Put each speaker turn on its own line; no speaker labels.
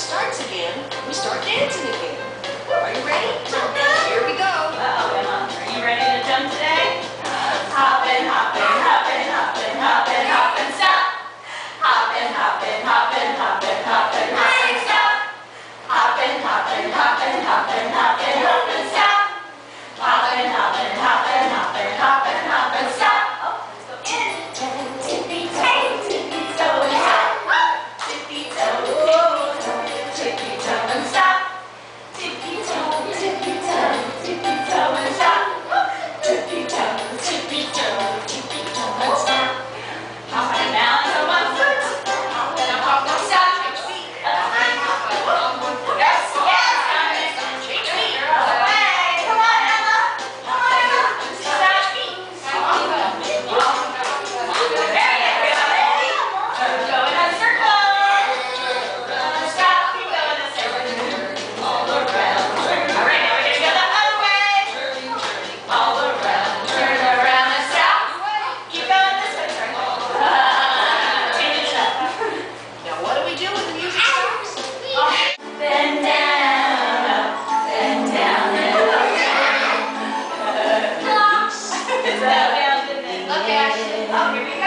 starts again, we start dancing again. fashion.